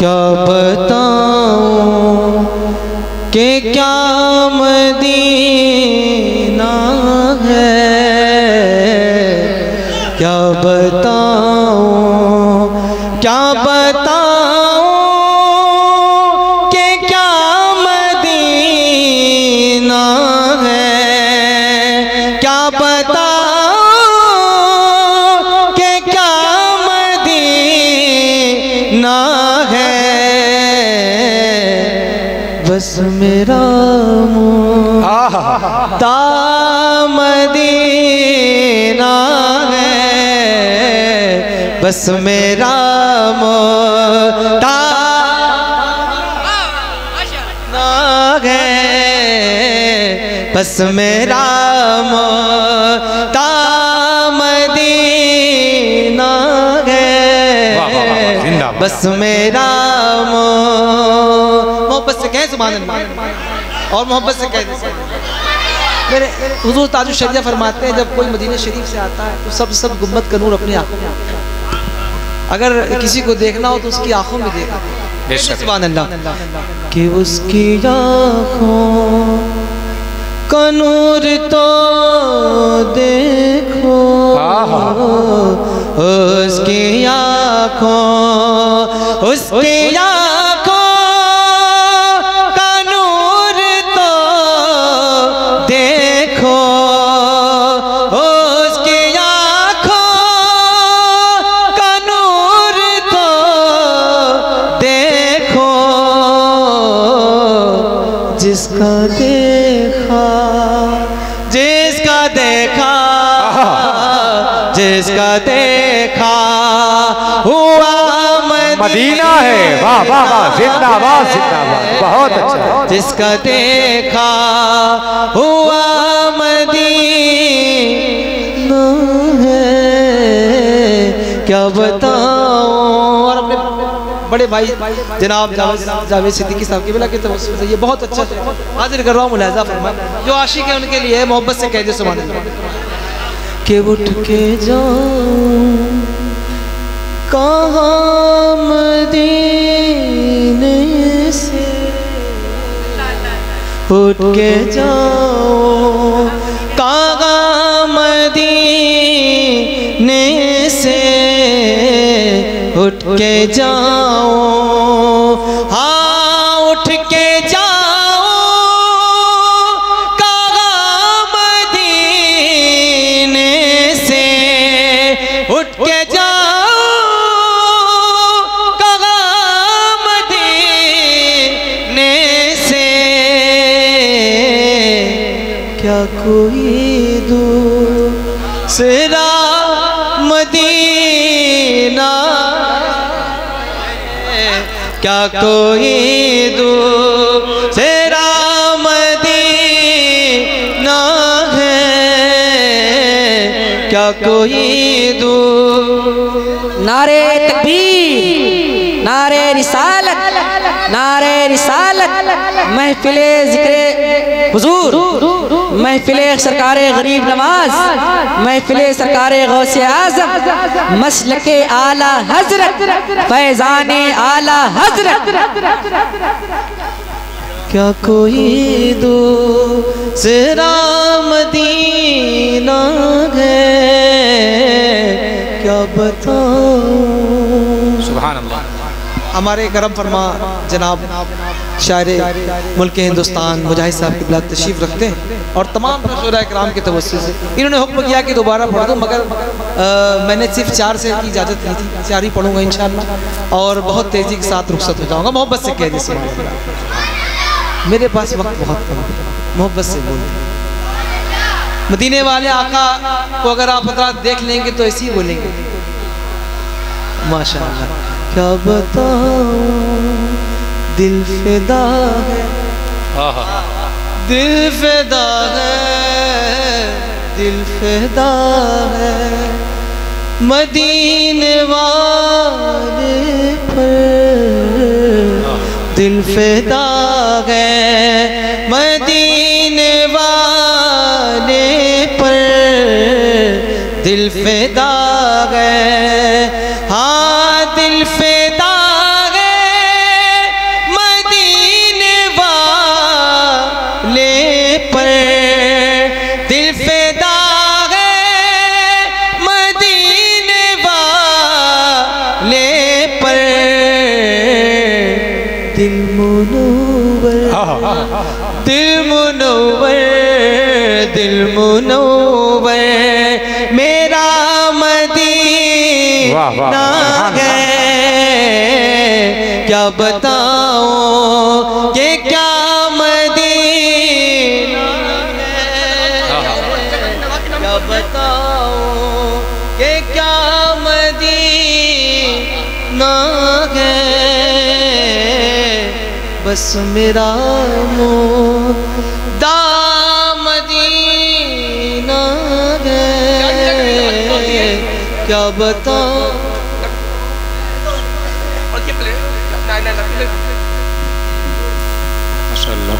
क्या बताऊँ कि क्या मदीना है? क्या बताऊँ? क्या बताऊँ कि क्या मदीना है? क्या बताऊँ? मेरा मुँह। मदीना है। बस मेरा ना बस मेरा मोता मदीना है। बस मेरा मोहब्बत से कहें अल्लाह। और मोहब्बत से कह मेरे हुजूर ताजु शरिया फरमाते हैं जब कोई मदीना शरीफ से आता है तो सब सब गुंबद का नूर अपनी आँखों में अगर किसी को देखना हो तो उसकी आँखों में देखना। अल्लाह। कि उसकी आँखों का नूर तो देखो। उसकी आँखों उसकी जिसका देखा जिसका देखा जिसका देखा हुआ मदीना है। वाह वाह वाह जिंदाबाद जिंदाबाद। बहुत अच्छा। जिसका देखा हुआ मदीना है। क्या अपने बड़े भाई। जनाब जावेद सिद्दीकी साहब की बिला की से ये बहुत अच्छा हाजिर कर रहा हूँ मुलाजा फरमा जो आशिक है, उनके लिए मोहब्बत से कह दे अल्लाह। के उठ के जाऊँ कहाँ मदीने से? उठ के जाओ उठ के जाओ। हाँ उठ के जाओ। कहाँ मदीने से उठ के जाओ। कहाँ मदीने से। क्या कोई दूसरा मदीना? क्या कोई है? क्या कोई दू नारे तकबीर, नारे रिसालत नारे रिसालत, महफिले जिक्रे हुजूर। महफिले सरकार गरीब नवाज़, महफिले सरकार गौसे आज़म मसल के आला हज़रत, फैजान आला हज़रत। क्या कोई दो मदीना हमारे करम फरमा जनाब शायर मुल्क हिंदुस्तान मुजाहिद साहब की बिला तशरीफ़ रखते हैं और तमाम कराम के तवस्सु से। इन्होंने हुक्म किया कि दोबारा पढ़ दो, मगर मैंने सिर्फ़ चार से की इजाज़त दी थी, चार ही पढ़ूँगा इंशाल्लाह, और बहुत तेज़ी के साथ रुखसत हो जाऊँगा। मोहब्बत से कह जैसे मेरे पास वक्त बहुत कम मोहब्बत से बोल मदीने वाले आका को अगर आप देख लेंगे तो ऐसे ही बोलेंगे, माशाल्लाह। क्या बताऊँ? दिल फिदा है। दिल फिदा है। दिल फिदा है। मदीने वाले पर दिल फिदा है। मदीने वाले पर दिल फिदा दिल मुनव्वर दिल मुनव्वर मेरा मदीना है। क्या बताओ ये क्या मदीना है? क्या बताओ ये क्या मदीना है? बस मेरा मोह दामदीना है। क्या बता? माशाल्लाह।